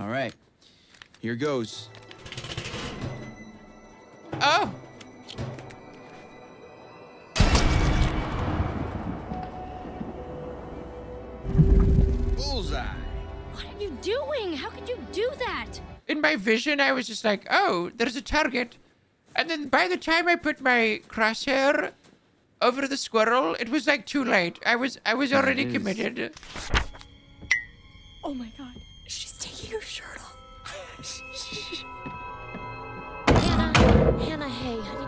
All right. Here goes. Oh! Bullseye. What are you doing? How could you do that? In my vision, I was just like, oh, there's a target. And then by the time I put my crosshair over the squirrel, it was like too late. I was I was already committed. Oh my god. She's taking her shirt off. Hannah, Hannah, hey, honey,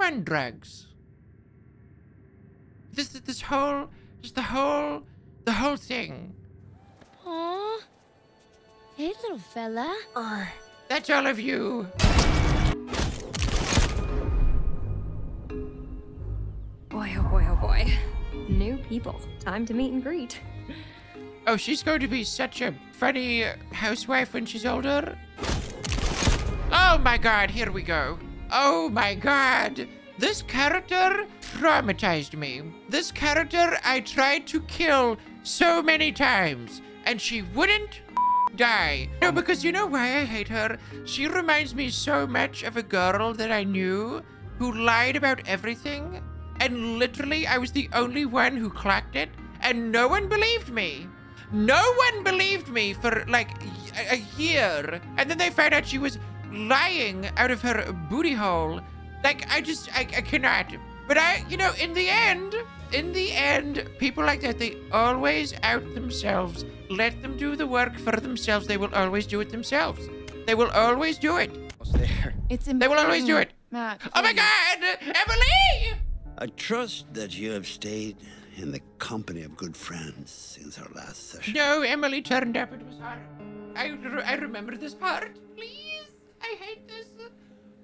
I feel like I'm on drugs. This is this whole just the whole the whole thing. Aw. Hey, little fella. Uh, That's all of you. Boy, oh boy, oh boy. New people. Time to meet and greet. Oh, she's going to be such a funny housewife when she's older. Oh my god, here we go. Oh my god. This character traumatized me. This character I tried to kill so many times, and she wouldn't die. No, because you know why I hate her? She reminds me so much of a girl that I knew who lied about everything, and literally I was the only one who clocked it, and no one believed me. No one believed me for like a year, and then they found out she was lying out of her booty hole. Like I just I, I cannot. But I, you know, in the end, in the end, people like that they always out themselves. Let them do the work for themselves. They will always do it themselves. They will always do it. Almost there. It's They will always do it. Matt. Oh my. God, Emily! I trust that you have stayed in the company of good friends since our last session. No, Emily turned up. It was hard. I, re- I remember this part. Please, I hate this.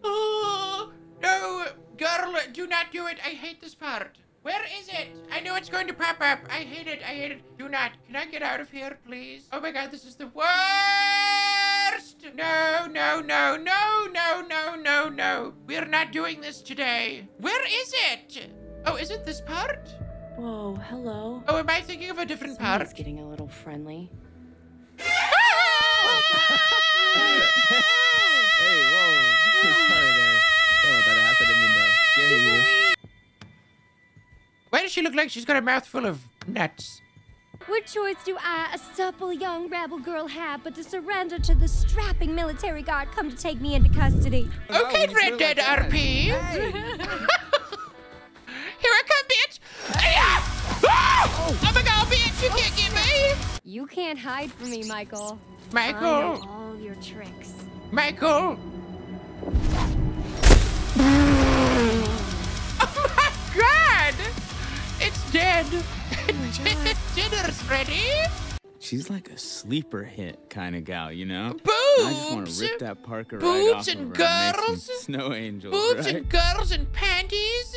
Oh, no, girl, do not do it. I hate this part. Where is it? I know it's going to pop up. I hate it. I hate it. Do not. Can I get out of here, please? Oh my god, this is the worst. No, no, no, no, no, no, no, no. We're not doing this today. Where is it? Oh, is it this part? Whoa, hello. Oh, am I thinking of a different part? Somebody's getting a little friendly. Hey, whoa. Sorry there. Sorry about that, Ash. I didn't mean to scare you. Why does she look like she's got a mouthful of nuts? What choice do I, a supple young rebel girl, have but to surrender to the strapping military guard come to take me into custody? Oh, Okay, when you Red Dead like. RP. Hey. Here I come, bitch! Yeah! Oh! oh my god, bitch, you can't get me! You can't hide from me, Michael. I know Michael, all your tricks. Michael. Oh my god! It's dead. Dinner's ready. She's like a sleeper hit kind of gal, you know? Boobs! I just want to rip that Parker right Boobs off and of her and make girls. some snow angels, Boobs right? and girls and panties.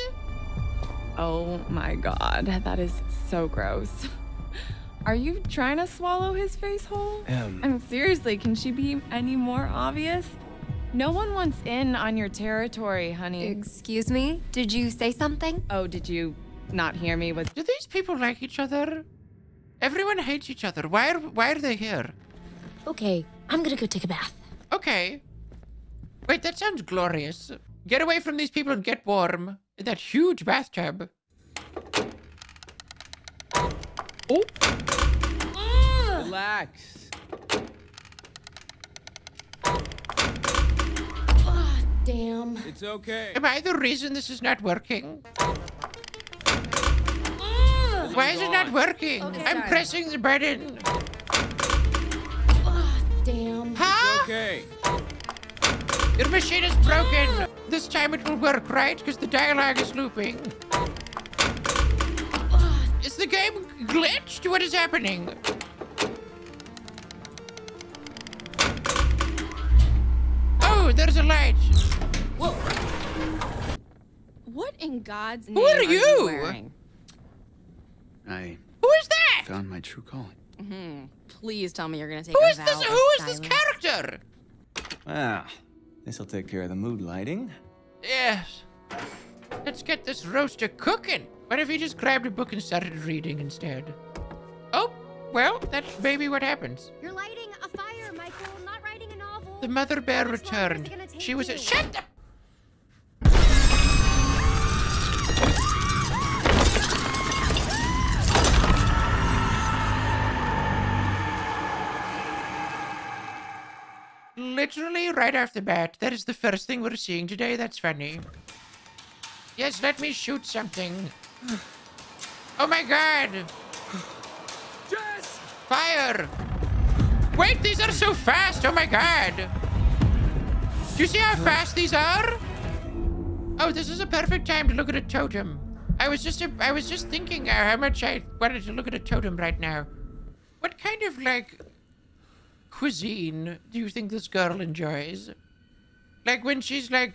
Oh my god, that is so gross. Are you trying to swallow his face whole? Um, I mean, seriously, can she be any more obvious? No one wants in on your territory, honey. Excuse me? Did you say something? oh, did you not hear me? Was Do these people like each other? Everyone hates each other. Why are why are they here? Okay, I'm gonna go take a bath. Okay. Wait, that sounds glorious. Get away from these people and get warm in that huge bathtub. Oh, Relax. Damn. It's okay. am I the reason this is not working? Why is it not working? Okay, I'm sorry. pressing the button. Ah, damn. Huh? Okay. Your machine is broken. This time it will work, right? Because the dialogue is looping. Is the game glitched? What is happening? Oh, there's a light. What in God's name Who are you you? wearing? I Who is that? found my true calling. Hmm. Please tell me you're gonna take Who a is vow this? of Who is this character? Ah, this'll take care of the mood lighting. Yes. Let's get this roaster cooking. What if he just grabbed a book and started reading instead? Oh, well, that's maybe what happens. You're lighting a fire, Michael, not writing a novel. The mother bear How much longer is it returned. She was you? a shut up. Literally right off the bat, that is the first thing we're seeing today. That's funny. Yes, let me shoot something. Oh my god! Jess! Fire! Wait, these are so fast! Oh my god! Do you see how fast these are? Oh, this is a perfect time to look at a totem. I was just I was just thinking how much I wanted to look at a totem right now. What kind of like cuisine do you think this girl enjoys? Like when she's like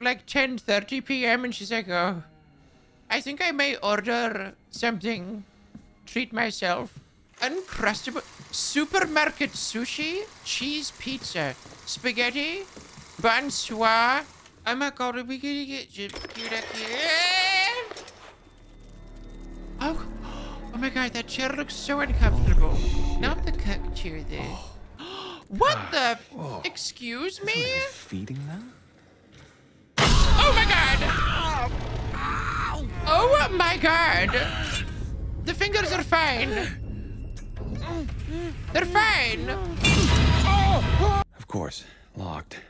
like 10:30 p.m. and she's like, "Oh, I think I may order something treat myself. Uncrustable supermarket sushi, cheese pizza, spaghetti, bonsoir. Oh my god, are we gonna get you Oh, my god, that chair looks so uncomfortable. Not the cook chair there. What the? Oh. Excuse me? Feeding them? Oh my god! Oh my god! The fingers are fine. They're fine. Of course, locked.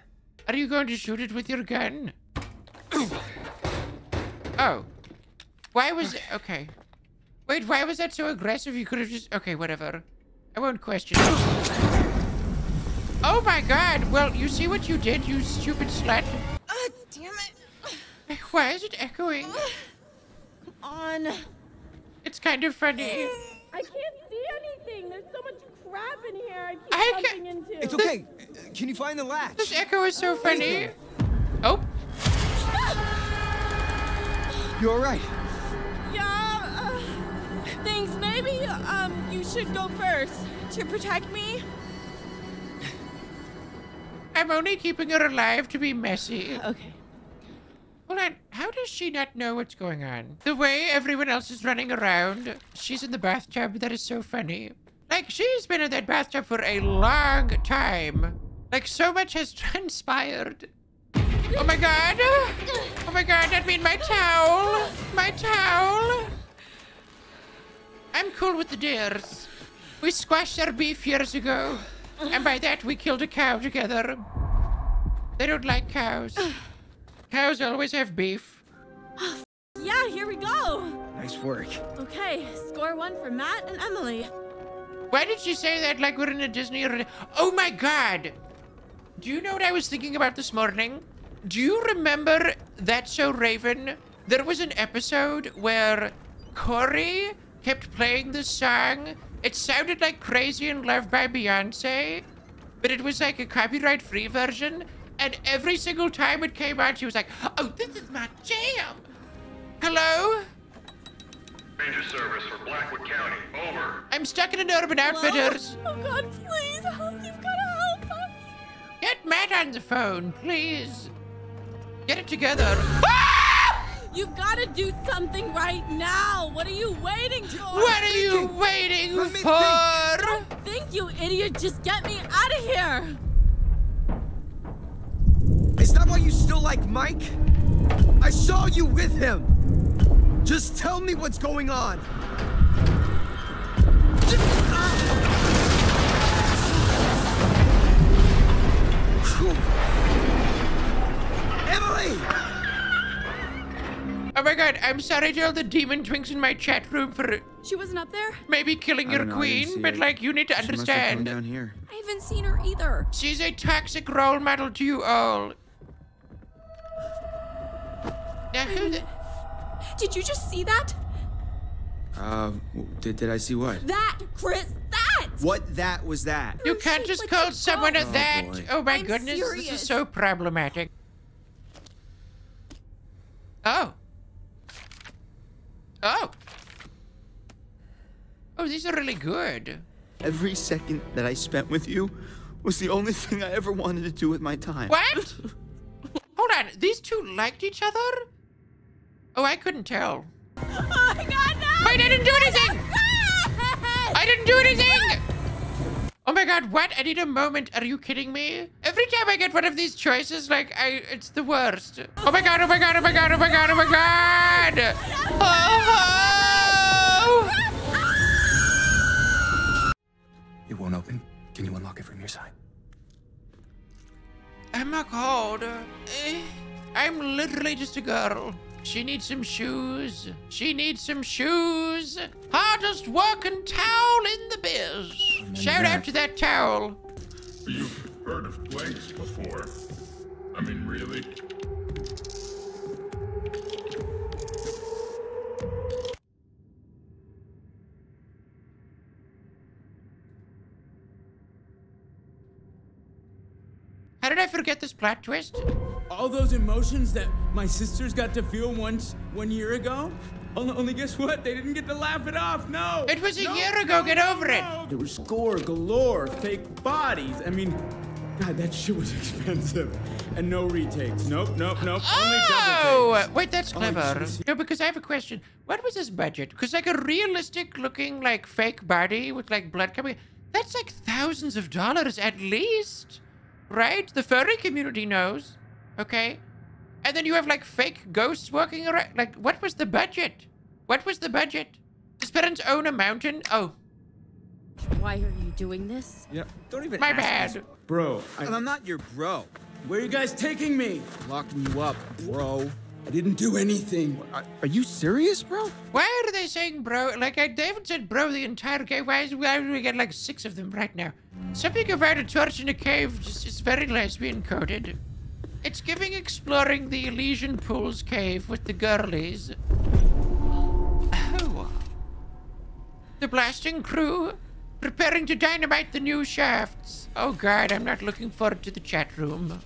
Are you going to shoot it with your gun? Oh. oh. Why was it? Okay. Wait, why was that so aggressive? You could have just. Okay, whatever. I won't question it. Oh my god! Well, you see what you did, you stupid slut? Ah, damn it. Why is it echoing? On. It's kind of funny. I can't see anything. There's so much crap in here. I keep I bumping ca- into. It's okay. Can you find the latch? This echo is so funny. Oh, You alright? Uh. Maybe um you should go first to protect me. I'm only keeping her alive to be messy. Okay. Hold on, how does she not know what's going on? The way everyone else is running around, she's in the bathtub, that is so funny. Like, she's been in that bathtub for a long time. Like, so much has transpired. Oh my god! Oh my god, that mean my towel! My towel! I'm cool with the deers. We squashed their beef years ago. And by that, we killed a cow together. They don't like cows. Cows always have beef. Yeah, here we go. Nice work. Okay, score one for Matt and Emily. Why did she say that like we're in a Disney or... Oh my god! Do you know what I was thinking about this morning? Do you remember That's So Raven? There was an episode where Cory kept playing this song. It sounded like Crazy in Love by Beyonce, but it was like a copyright free version. And every single time it came out, she was like, oh, this is my jam. Hello? Ranger service for Blackwood County. Over. I'm stuck in an Urban Outfitters. Oh God, please help! You've got to help us. Get Matt on the phone, please. Get it together. You've got to do something right now. What are you waiting for? What are you waiting Let me for? Don't think, oh, you idiot. Just get me out of here. Is that why you still like Mike? I saw you with him. Just tell me what's going on. Emily! Oh my god, I'm sorry to all the demon twinks in my chat room for She wasn't up there. maybe killing your know, queen, but it. like you need to She must have understand. down here. I haven't seen her either. She's a toxic role model to you all. Now who the Did you just see that? Uh, did, did I see what? That, Chris, that! What that was that? You can't just like call a someone a ghost. that. boy. Oh my I'm goodness, this is so problematic. Oh. Oh. Oh, these are really good. Every second that I spent with you was the only thing I ever wanted to do with my time. What? Hold on. These two liked each other? Oh, I couldn't tell. Oh my god, no! Wait, I didn't do oh anything! I didn't do anything! Oh my god, what? I need a moment. Are you kidding me? Every time I get one of these choices, like, I, it's the worst. Oh my god, oh my god, oh my god, oh my god, oh my god! Oh! It won't open. Can you unlock it from your side? I'm not cold. Eh, I'm literally just a girl. She needs some shoes. She needs some shoes. Hardest working towel in the biz. Shout out to that towel. You've heard of blanks before. I mean, really? How did I forget this plot twist? All those emotions that my sisters got to feel once one year ago? Only, only guess what? They didn't get to laugh it off. No. It was a No, year ago. no, Get no, over it. no. There was score galore, fake bodies. I mean, God, that shit was expensive. And no retakes. Nope, nope, nope. Only double Oh, takes. wait, that's Oh, clever. jeez. no, because I have a question. What was this budget? Because like a realistic looking like fake body with like blood coming, that's like thousands of dollars at least, right? The furry community knows, okay? And then you have like fake ghosts walking around. Like, what was the budget? What was the budget? Does parents own a mountain? Oh, Why are you doing this? Yeah, don't even my ask bad. me. Bro, I, I'm not your bro. where are you guys taking me? Locking you up, bro. I didn't do anything. Are, are you serious, bro? Why are they saying bro? Like, I, they haven't said bro the entire game. Why, is, why do we get like six of them right now? Something about a torch in a cave just is very lesbian coded. It's giving exploring the Elysian Pools cave with the girlies. Oh. The blasting crew preparing to dynamite the new shafts. Oh god, I'm not looking forward to the chat room.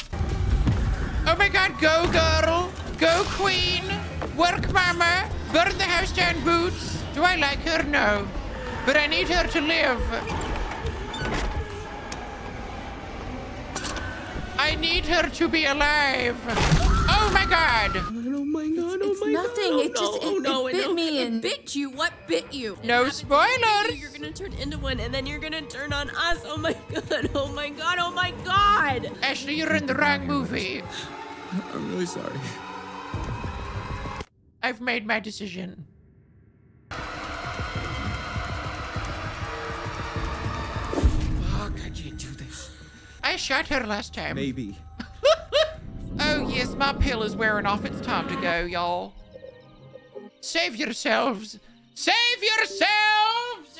Oh my god, go girl! Go queen! Work mama! Burn the house down boots! Do I like her? No. But I need her to live. I need her to be alive. Oh my god! Oh my god, nothing. god. it just it, oh no, it bit no. me It and bit you. What bit you? No It happened to you, spoilers! You're gonna turn into one, and then you're gonna turn on us. Oh my god! Oh my god! Oh my god! Ashley, you're in the wrong movie. I'm really sorry. I've made my decision. Fuck, I can't do this. I shot her last time. Maybe. Yes, my pill is wearing off. It's time to go, y'all. Save yourselves. Save yourselves!